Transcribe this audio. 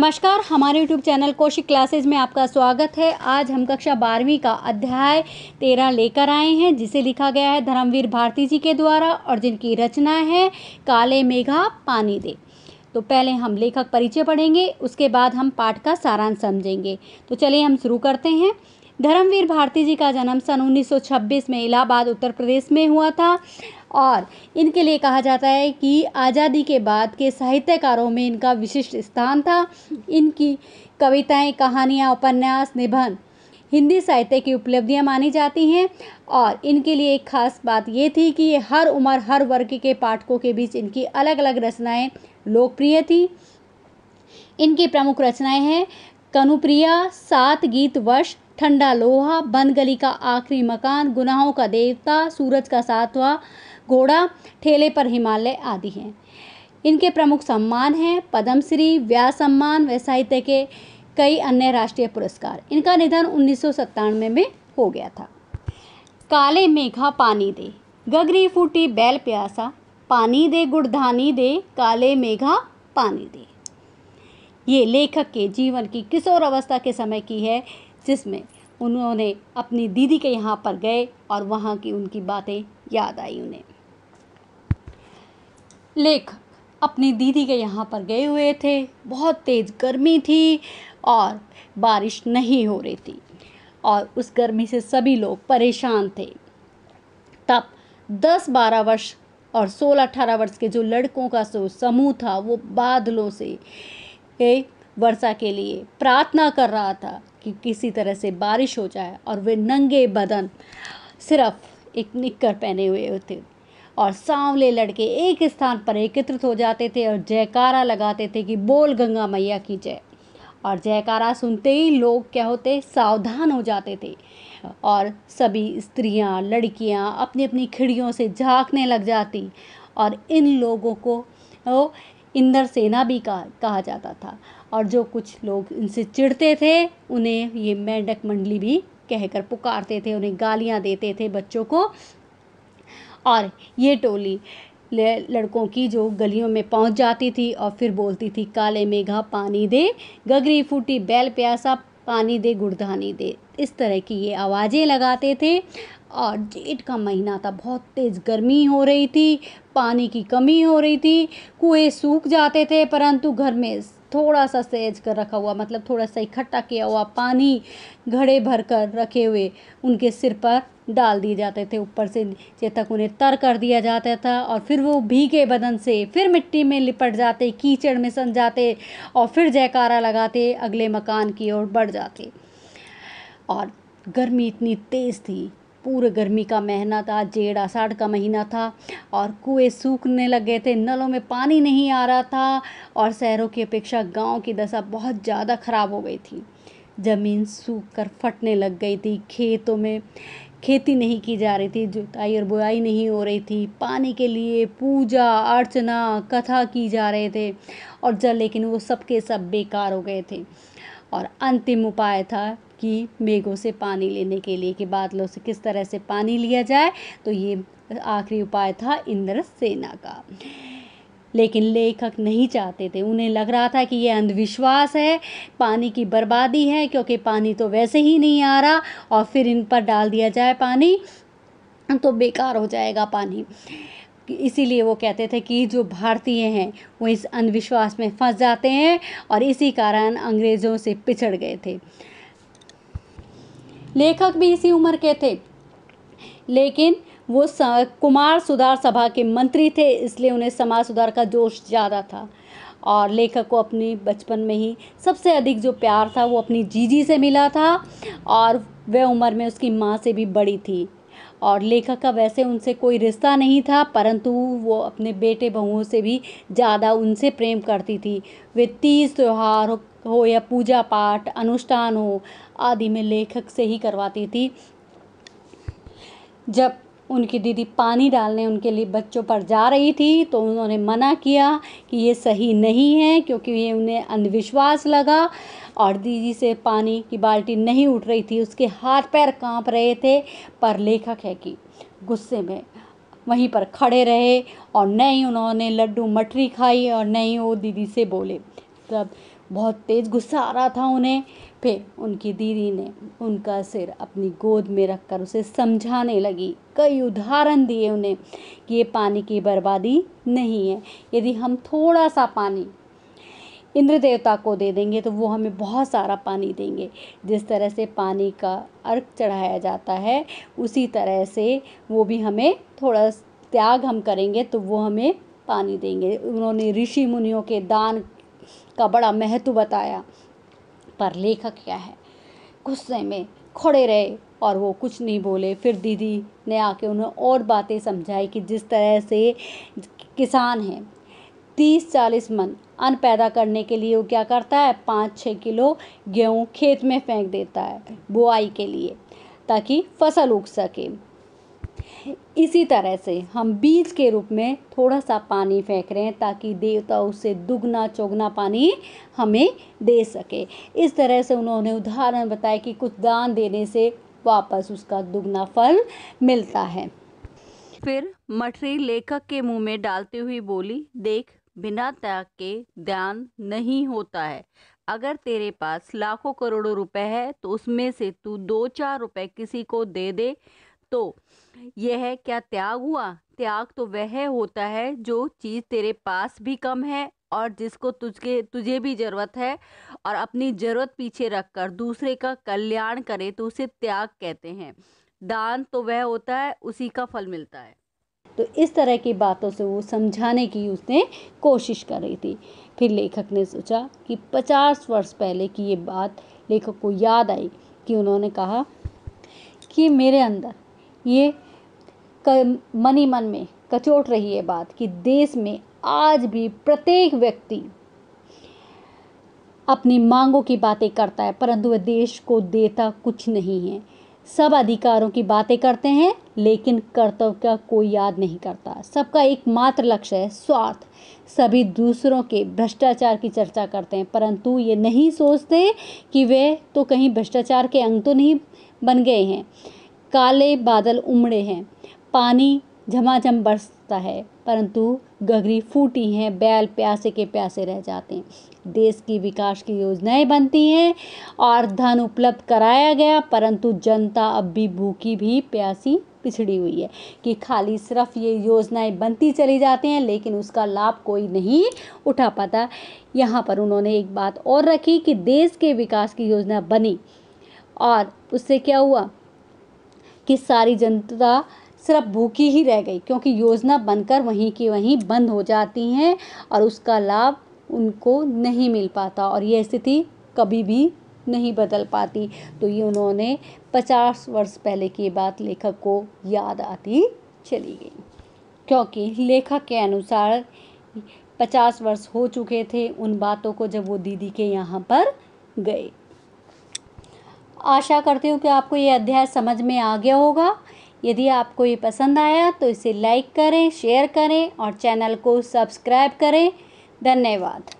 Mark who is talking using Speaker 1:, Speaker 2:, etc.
Speaker 1: नमस्कार, हमारे YouTube channel Kaushik classes में आपका स्वागत है। आज हम कक्षा बारहवीं का अध्याय तेरह लेकर आए हैं, जिसे लिखा गया है धर्मवीर भारती जी के द्वारा और जिनकी रचना है काले मेघा पानी दे। तो पहले हम लेखक परिचय पढ़ेंगे, उसके बाद हम पाठ का सारांश समझेंगे। तो चलिए हम शुरू करते हैं। धर्मवीर भारती जी का जन्म सन 1926 में इलाहाबाद, उत्तर प्रदेश में हुआ था। और इनके लिए कहा जाता है कि आज़ादी के बाद के साहित्यकारों में इनका विशिष्ट स्थान था। इनकी कविताएँ, कहानियाँ, उपन्यास, निबंध हिंदी साहित्य की उपलब्धियाँ मानी जाती हैं। और इनके लिए एक खास बात ये थी कि ये हर उम्र, हर वर्ग के पाठकों के बीच इनकी अलग अलग रचनाएँ लोकप्रिय थी। इनकी प्रमुख रचनाएँ हैं कनुप्रिया, सात गीत वर्ष ठंडा लोहा, बंद गली का आखिरी मकान, गुनाहों का देवता, सूरज का सातवां घोड़ा, ठेले पर हिमालय आदि हैं। इनके प्रमुख सम्मान हैं पद्मश्री, व्यास सम्मान व साहित्य के कई अन्य राष्ट्रीय पुरस्कार। इनका निधन उन्नीस सौ सत्तानवे में हो गया था। काले मेघा पानी दे, गगरी फूटी बैल प्यासा, पानी दे गुड़धानी दे, काले मेघा पानी दे। ये लेखक के जीवन की किशोर अवस्था के समय की है। जिसमें उन्होंने अपनी दीदी के यहाँ पर गए और वहाँ की उनकी बातें याद आई उन्हें। लेखक अपनी दीदी के यहाँ पर गए हुए थे। बहुत तेज़ गर्मी थी और बारिश नहीं हो रही थी और उस गर्मी से सभी लोग परेशान थे। तब दस बारह वर्ष और सोलह अठारह वर्ष के जो लड़कों का जो समूह था, वो बादलों से वर्षा के लिए प्रार्थना कर रहा था कि किसी तरह से बारिश हो जाए और वे नंगे बदन सिर्फ़ एक निक्कर पहने हुए होते। और सांवले लड़के एक स्थान पर एकत्रित हो जाते थे और जयकारा लगाते थे कि बोल गंगा मैया की जय। और जयकारा सुनते ही लोग क्या होते? सावधान हो जाते थे। और सभी स्त्रियाँ, लड़कियाँ अपनी अपनी खिड़ियों से झांकने लग जाती और इन लोगों को इंद्र सेना भी कहा कहा जाता था। और जो कुछ लोग इनसे चिढ़ते थे, उन्हें ये मेंढक मंडली भी कहकर पुकारते थे, उन्हें गालियाँ देते थे बच्चों को। और ये टोली लड़कों की जो गलियों में पहुँच जाती थी और फिर बोलती थी, काले मेघा, पानी दे, गगरी फूटी बैल प्यासा, पानी दे, गुड़धानी दे। इस तरह की ये आवाज़ें लगाते थे। और जेठ का महीना था, बहुत तेज़ गर्मी हो रही थी, पानी की कमी हो रही थी, कुएँ सूख जाते थे, परंतु घर में थोड़ा सा सेज कर रखा हुआ मतलब थोड़ा सा इकट्ठा किया हुआ पानी घड़े भर कर रखे हुए उनके सिर पर डाल दिए जाते थे। ऊपर से नीचे तक उन्हें तर कर दिया जाता था और फिर वो भीगे बदन से फिर मिट्टी में लिपट जाते, कीचड़ में सन जाते और फिर जयकारा लगाते, अगले मकान की ओर बढ़ जाते। और गर्मी इतनी तेज़ थी। पूरे गर्मी का महीना था, जेड़ आषाढ़ का महीना था और कुएँ सूखने लग थे, नलों में पानी नहीं आ रहा था और शहरों की अपेक्षा गाँव की दशा बहुत ज़्यादा ख़राब हो गई थी। ज़मीन सूख कर फटने लग गई थी, खेतों में खेती नहीं की जा रही थी, जुताई और बुआई नहीं हो रही थी, पानी के लिए पूजा, अर्चना, कथा की जा रहे थे और जल, लेकिन वो सब के सब बेकार हो गए थे। और अंतिम उपाय था कि मेघों से पानी लेने के लिए कि बादलों से किस तरह से पानी लिया जाए तो ये आखिरी उपाय था इंद्र सेना का। लेकिन लेखक नहीं चाहते थे। उन्हें लग रहा था कि ये अंधविश्वास है, पानी की बर्बादी है, क्योंकि पानी तो वैसे ही नहीं आ रहा और फिर इन पर डाल दिया जाए पानी तो बेकार हो जाएगा पानी। इसीलिए वो कहते थे कि जो भारतीय हैं, वो इस अंधविश्वास में फंस जाते हैं और इसी कारण अंग्रेज़ों से पिछड़ गए थे। लेखक भी इसी उम्र के थे। लेकिन वो कुमार सुधार सभा के मंत्री थे, इसलिए उन्हें समाज सुधार का जोश ज़्यादा था। और लेखक को अपनी बचपन में ही सबसे अधिक जो प्यार था, वो अपनी जीजी से मिला था और वह उम्र में उसकी माँ से भी बड़ी थी। और लेखक का वैसे उनसे कोई रिश्ता नहीं था, परंतु वो अपने बेटे बहुओं से भी ज़्यादा उनसे प्रेम करती थी। वे तीज त्यौहार हो या पूजा पाठ, अनुष्ठान हो, आदि में लेखक से ही करवाती थी। जब उनकी दीदी पानी डालने उनके लिए बच्चों पर जा रही थी तो उन्होंने मना किया कि ये सही नहीं है, क्योंकि ये उन्हें अंधविश्वास लगा और दीदी से पानी की बाल्टी नहीं उठ रही थी, उसके हाथ पैर काँप रहे थे, पर लेखक है कि गुस्से में वहीं पर खड़े रहे और न ही उन्होंने लड्डू मटरी खाई और न ही वो दीदी से बोले। तब बहुत तेज़ गुस्सा आ रहा था उन्हें। फिर उनकी दीदी ने उनका सिर अपनी गोद में रखकर उसे समझाने लगी। कई उदाहरण दिए उन्हें कि ये पानी की बर्बादी नहीं है। यदि हम थोड़ा सा पानी इंद्र देवता को दे देंगे तो वो हमें बहुत सारा पानी देंगे। जिस तरह से पानी का अर्घ चढ़ाया जाता है, उसी तरह से वो भी हमें थोड़ा त्याग हम करेंगे तो वो हमें पानी देंगे। उन्होंने ऋषि मुनियों के दान का बड़ा महत्व बताया। पर लेखक क्या है? गुस्से में खड़े रहे और वो कुछ नहीं बोले। फिर दीदी ने आके उन्हें और बातें समझाई कि जिस तरह से किसान हैं तीस चालीस मन अन्न पैदा करने के लिए वो क्या करता है? पाँच छः किलो गेहूँ खेत में फेंक देता है बुआई के लिए, ताकि फ़सल उग सके। इसी तरह से हम बीज के रूप में थोड़ा सा पानी फेंक रहे हैं ताकि देवता उससे दुगना चौगना पानी हमें दे सके। इस तरह से उन्होंने उदाहरण बताया कि कुछ दान देने से वापस उसका दुगना फल मिलता है।
Speaker 2: फिर मठरी लेखक के मुँह में डालती हुई बोली, देख, बिना त्याग के ध्यान नहीं होता है। अगर तेरे पास लाखों करोड़ों रुपए है तो उसमें से तू दो चार रुपए किसी को दे दे। तो यह क्या त्याग हुआ? त्याग तो वह होता है जो चीज़ तेरे पास भी कम है और जिसको तुझके, तुझे भी ज़रूरत है और अपनी ज़रूरत पीछे रखकर दूसरे का कल्याण करे तो उसे त्याग कहते हैं। दान तो वह होता है, उसी का फल मिलता है।
Speaker 1: तो इस तरह की बातों से वो समझाने की उसने कोशिश कर रही थी। फिर लेखक ने सोचा कि पचास वर्ष पहले की ये बात लेखक को याद आई कि उन्होंने कहा कि मेरे अंदर ये मनी मन में कचोट रही है बात कि देश में आज भी प्रत्येक व्यक्ति अपनी मांगों की बातें करता है, परंतु वह देश को देता कुछ नहीं है। सब अधिकारों की बातें करते हैं, लेकिन कर्तव्य का कोई याद नहीं करता। सबका एकमात्र लक्ष्य है स्वार्थ। सभी दूसरों के भ्रष्टाचार की चर्चा करते हैं, परंतु ये नहीं सोचते कि वे तो कहीं भ्रष्टाचार के अंग तो नहीं बन गए हैं। काले बादल उमड़े हैं। पानी झमाझम बरसता है, परंतु गगरी फूटी हैं, बैल प्यासे के प्यासे रह जाते हैं। देश की विकास की योजनाएँ बनती हैं और धन उपलब्ध कराया गया, परंतु जनता अब भी भूखी भी प्यासी पिछड़ी हुई है कि खाली सिर्फ़ ये योजनाएँ बनती चली जाती हैं, लेकिन उसका लाभ कोई नहीं उठा पाता। यहाँ पर उन्होंने एक बात और रखी कि देश के विकास की योजना बनी और उससे क्या हुआ? कि सारी जनता सिर्फ़ भूखी ही रह गई, क्योंकि योजना बनकर वहीं की वहीं बंद हो जाती हैं और उसका लाभ उनको नहीं मिल पाता और यह स्थिति कभी भी नहीं बदल पाती। तो ये उन्होंने पचास वर्ष पहले की बात लेखक को याद आती चली गई, क्योंकि लेखक के अनुसार पचास वर्ष हो चुके थे उन बातों को जब वो दीदी के यहाँ पर गए। आशा करती हूँ कि आपको ये अध्याय समझ में आ गया होगा। यदि आपको ये पसंद आया तो इसे लाइक करें, शेयर करें और चैनल को सब्सक्राइब करें। धन्यवाद।